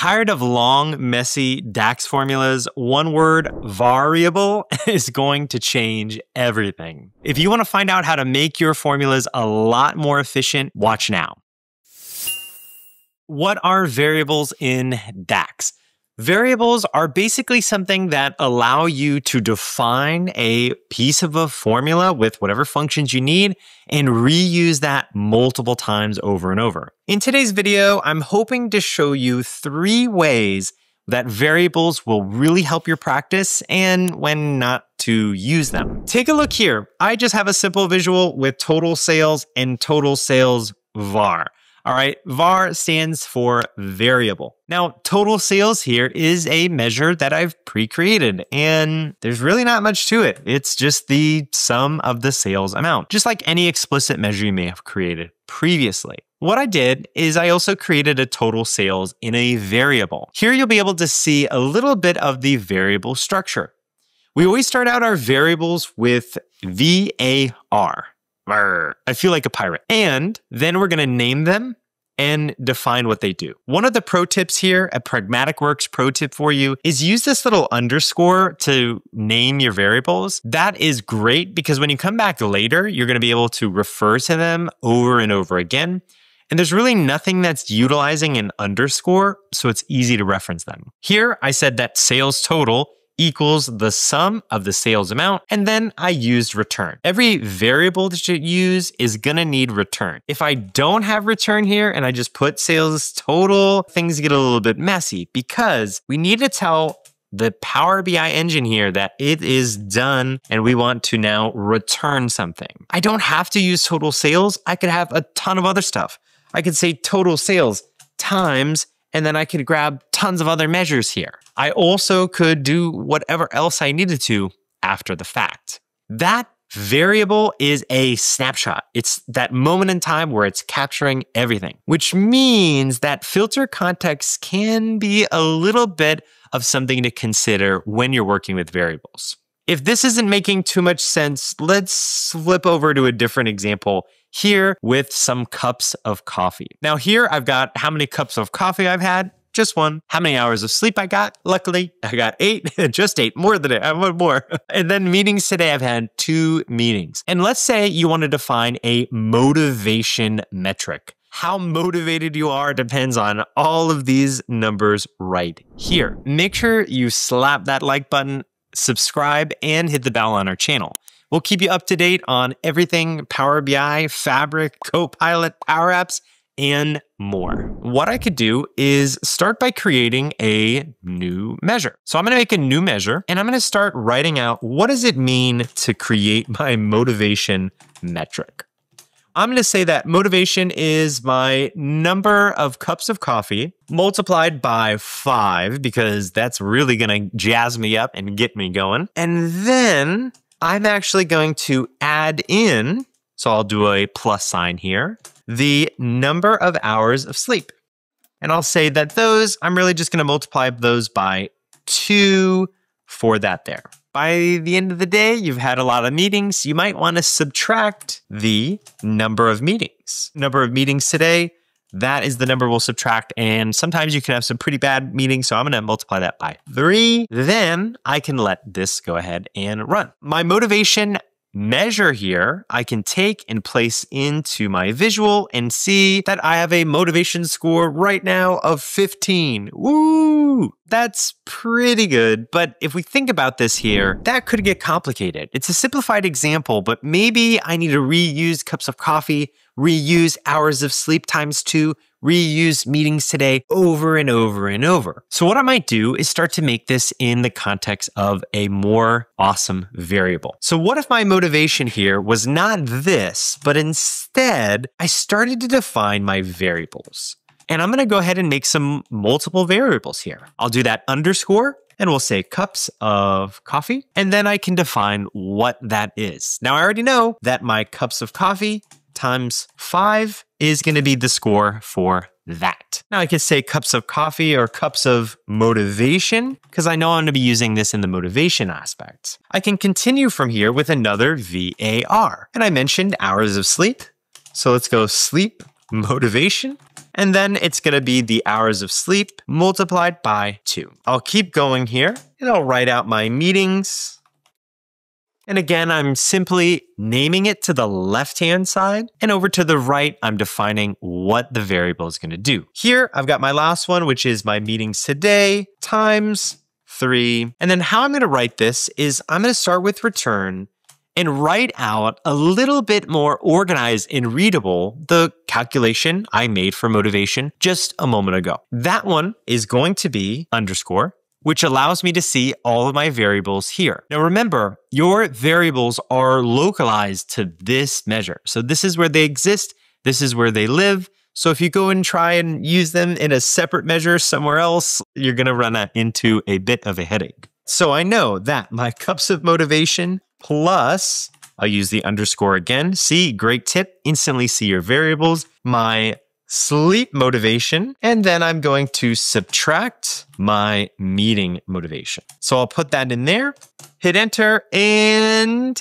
Tired of long, messy DAX formulas? One word, variable, is going to change everything. If you want to find out how to make your formulas a lot more efficient, watch now. What are variables in DAX? Variables are basically something that allow you to define a piece of a formula with whatever functions you need and reuse that multiple times over and over. In today's video, I'm hoping to show you three ways that variables will really help your practice and when not to use them. Take a look here. I just have a simple visual with total sales and total sales var. All right, VAR stands for variable. Now, total sales here is a measure that I've pre-created and there's really not much to it. It's just the sum of the sales amount, just like any explicit measure you may have created previously. What I did is I also created a total sales in a variable. Here you'll be able to see a little bit of the variable structure. We always start out our variables with VAR. I feel like a pirate. And then we're going to name them and define what they do. One of the pro tips here, a Pragmatic Works pro tip for you, is use this little underscore to name your variables. That is great because when you come back later, you're going to be able to refer to them over and over again. And there's really nothing that's utilizing an underscore, so it's easy to reference them. Here, I said that sales total equals the sum of the sales amount, and then I used return. Every variable that you use is gonna need return. If I don't have return here and I just put sales total, things get a little bit messy because we need to tell the Power BI engine here that it is done and we want to now return something. I don't have to use total sales. I could have a ton of other stuff. I could say total sales times and then I could grab tons of other measures here. I also could do whatever else I needed to after the fact. That variable is a snapshot. It's that moment in time where it's capturing everything, which means that filter context can be a little bit of something to consider when you're working with variables. If this isn't making too much sense, let's flip over to a different example here with some cups of coffee. Now, here I've got how many cups of coffee I've had. Just one. How many hours of sleep I got? Luckily, I got eight, just eight, more than eight. I want more. and then meetings today, I've had two meetings. And let's say you want to define a motivation metric. How motivated you are depends on all of these numbers right here. Make sure you slap that like button, subscribe, and hit the bell on our channel. We'll keep you up to date on everything Power BI, Fabric, Copilot, Power Apps, and more. What I could do is start by creating a new measure. So I'm going to make a new measure and I'm going to start writing out what does it mean to create my motivation metric. I'm going to say that motivation is my number of cups of coffee multiplied by five because that's really going to jazz me up and get me going. And then I'm actually going to add in, so I'll do a plus sign here, the number of hours of sleep. And I'll say that those, I'm really just going to multiply those by two for that there. By the end of the day, you've had a lot of meetings. You might want to subtract the number of meetings. Number of meetings today, that is the number we'll subtract. And sometimes you can have some pretty bad meetings. So I'm going to multiply that by three. Then I can let this go ahead and run. My motivation measure here, I can take and place into my visual and see that I have a motivation score right now of 15. Woo! That's pretty good. But if we think about this here, that could get complicated. It's a simplified example, but maybe I need to reuse cups of coffee, reuse hours of sleep times two, reuse meetings today over and over and over. So what I might do is start to make this in the context of a more awesome variable. So what if my motivation here was not this, but instead I started to define my variables. And I'm going to go ahead and make some multiple variables here. I'll do that underscore and we'll say cups of coffee. And then I can define what that is. Now I already know that my cups of coffee times five is going to be the score for that. Now I could say cups of coffee or cups of motivation because I know I'm going to be using this in the motivation aspect. I can continue from here with another VAR. And I mentioned hours of sleep. So let's go sleep motivation And then it's going to be the hours of sleep multiplied by two. I'll keep going here and I'll write out my meetings. And again, I'm simply naming it to the left-hand side and over to the right, I'm defining what the variable is going to do. Here, I've got my last one, which is my meetings today times three. And then how I'm going to write this is I'm going to start with return and write out a little bit more organized and readable the calculation I made for motivation just a moment ago. That one is going to be underscore which allows me to see all of my variables here. Now remember, your variables are localized to this measure. So this is where they exist. This is where they live. So if you go and try and use them in a separate measure somewhere else, you're going to run into a bit of a headache. So I know that my cups of motivation plus, I'll use the underscore again. See, great tip. Instantly see your variables. My sleep motivation, and then I'm going to subtract my meeting motivation. So I'll put that in there, hit enter, and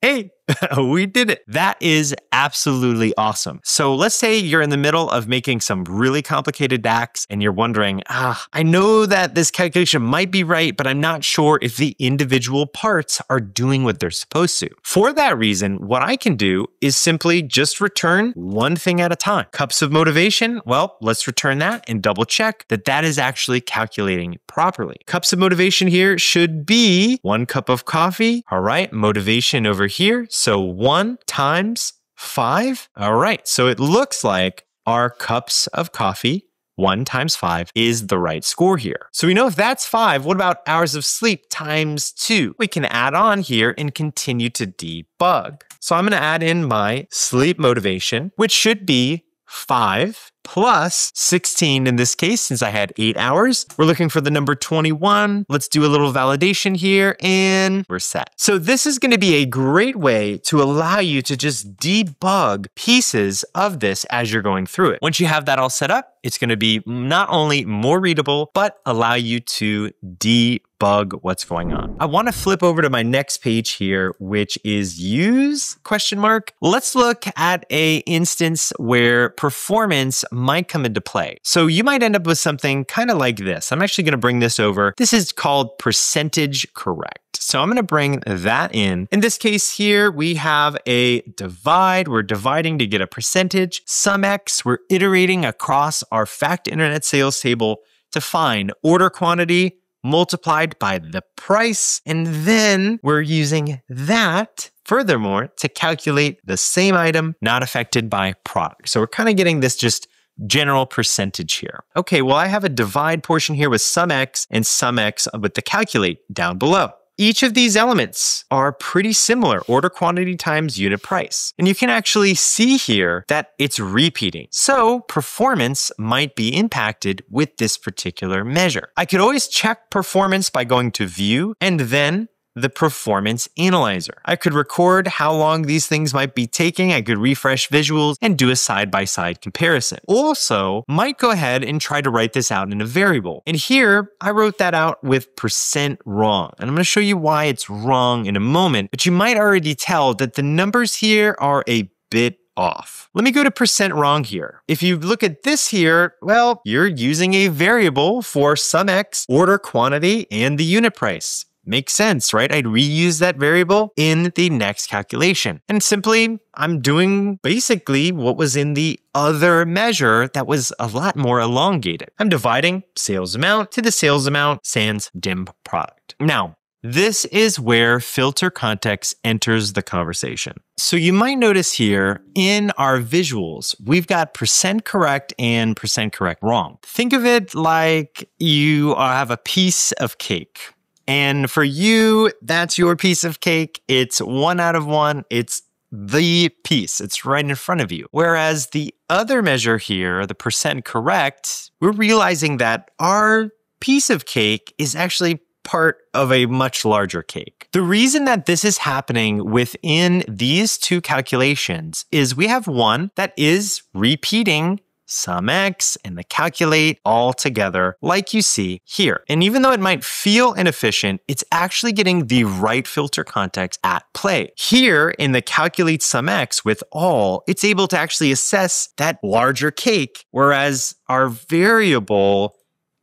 hey, we did it. That is absolutely awesome. So let's say you're in the middle of making some really complicated DAX and you're wondering, ah, I know that this calculation might be right, but I'm not sure if the individual parts are doing what they're supposed to. For that reason, what I can do is simply just return one thing at a time. Cups of motivation, well, let's return that and double check that that is actually calculating properly. Cups of motivation here should be one cup of coffee. All right, motivation over here so one times five. All right. So it looks like our cups of coffee, one times five, is the right score here. So we know if that's five, what about hours of sleep times two? We can add on here and continue to debug. So I'm going to add in my sleep motivation, which should be 5 plus 16 in this case, since I had eight hours. We're looking for the number 21. Let's do a little validation here and we're set. So this is gonna be a great way to allow you to just debug pieces of this as you're going through it. Once you have that all set up, it's gonna be not only more readable, but allow you to debug what's going on. I wanna flip over to my next page here, which is use question mark. Let's look at a instance where performance might come into play. So you might end up with something kind of like this. I'm actually going to bring this over. This is called percentage correct. So I'm going to bring that in. In this case here, we have a divide. We're dividing to get a percentage. Sum X, we're iterating across our fact internet sales table to find order quantity multiplied by the price. And then we're using that furthermore to calculate the same item not affected by product. So we're kind of getting this just general percentage here. Okay, well, I have a divide portion here with SumX and SumX with the calculate down below. Each of these elements are pretty similar, order quantity times unit price. And you can actually see here that it's repeating. So performance might be impacted with this particular measure. I could always check performance by going to view and then the performance analyzer. I could record how long these things might be taking. I could refresh visuals and do a side-by-side -side comparison. Also, might go ahead and try to write this out in a variable. And here, I wrote that out with percent wrong. And I'm gonna show you why it's wrong in a moment, but you might already tell that the numbers here are a bit off. Let me go to percent wrong here. If you look at this here, well, you're using a variable for SumX, order quantity, and the unit price. Makes sense, right? I'd reuse that variable in the next calculation. And simply, I'm doing basically what was in the other measure that was a lot more elongated. I'm dividing sales amount to the sales amount sans dim product. Now, this is where filter context enters the conversation. So you might notice here in our visuals, we've got percent correct and percent correct wrong. Think of it like you have a piece of cake. And for you, that's your piece of cake. It's one out of one. It's the piece. It's right in front of you. Whereas the other measure here, the percent correct, we're realizing that our piece of cake is actually part of a much larger cake. The reason that this is happening within these two calculations is we have one that is repeating SumX and the calculate all together like you see here. And even though it might feel inefficient, it's actually getting the right filter context at play. Here in the calculate sum x with all, it's able to actually assess that larger cake, whereas our variable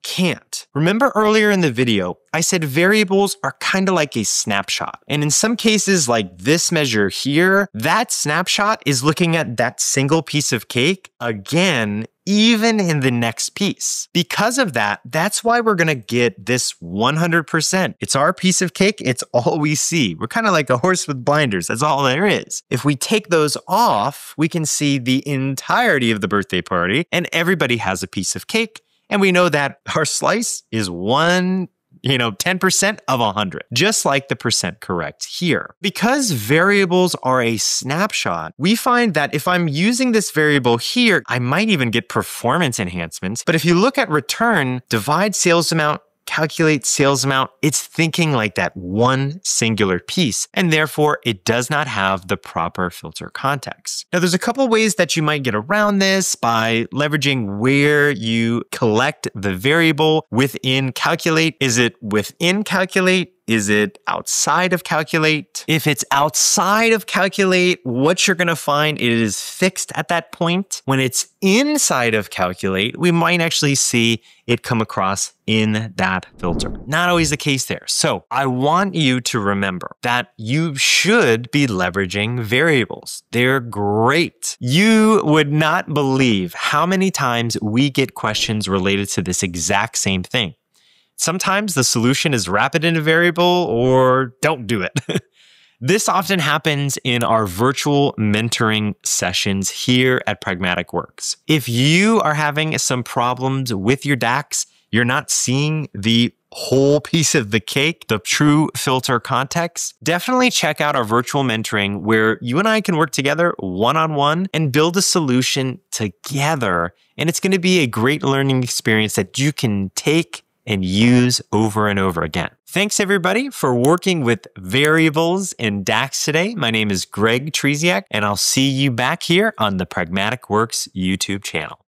can't. Remember earlier in the video, I said variables are kind of like a snapshot. And in some cases, like this measure here, that snapshot is looking at that single piece of cake again even in the next piece. Because of that, that's why we're gonna get this 100%. It's our piece of cake, it's all we see. We're kind of like a horse with blinders, that's all there is. If we take those off, we can see the entirety of the birthday party, and everybody has a piece of cake. And we know that our slice is one you know, 10% of 100, just like the percent correct here. Because variables are a snapshot, we find that if I'm using this variable here, I might even get performance enhancements. But if you look at return, divide sales amount calculate sales amount, it's thinking like that one singular piece, and therefore it does not have the proper filter context. Now, there's a couple ways that you might get around this by leveraging where you collect the variable within calculate. Is it within calculate? Is it outside of Calculate? If it's outside of Calculate, what you're going to find it is fixed at that point. When it's inside of Calculate, we might actually see it come across in that filter. Not always the case there. So I want you to remember that you should be leveraging variables. They're great. You would not believe how many times we get questions related to this exact same thing. Sometimes the solution is wrap it in a variable or don't do it. this often happens in our virtual mentoring sessions here at Pragmatic Works. If you are having some problems with your DAX, you're not seeing the whole piece of the cake, the true filter context, definitely check out our virtual mentoring where you and I can work together one on one and build a solution together. And it's going to be a great learning experience that you can take and use over and over again. Thanks everybody for working with variables in DAX today. My name is Greg Trzeciak, and I'll see you back here on the Pragmatic Works YouTube channel.